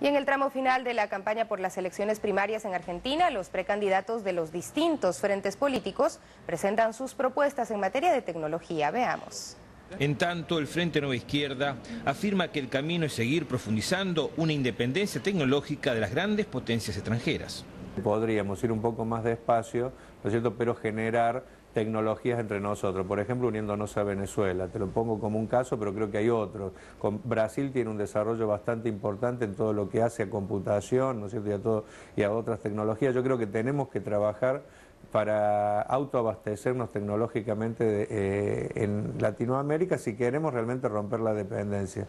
Y en el tramo final de la campaña por las elecciones primarias en Argentina, los precandidatos de los distintos frentes políticos presentan sus propuestas en materia de tecnología. Veamos. En tanto, el Frente Nueva Izquierda afirma que el camino es seguir profundizando una independencia tecnológica de las grandes potencias extranjeras. Podríamos ir un poco más despacio, ¿no es cierto?, pero generar tecnologías entre nosotros, por ejemplo, uniéndonos a Venezuela. Te lo pongo como un caso, pero creo que hay otros. Brasil tiene un desarrollo bastante importante en todo lo que hace a computación, ¿no es cierto?, y a, todo, y a otras tecnologías. Yo creo que tenemos que trabajar para autoabastecernos tecnológicamente eh, en Latinoamérica si queremos realmente romper la dependencia.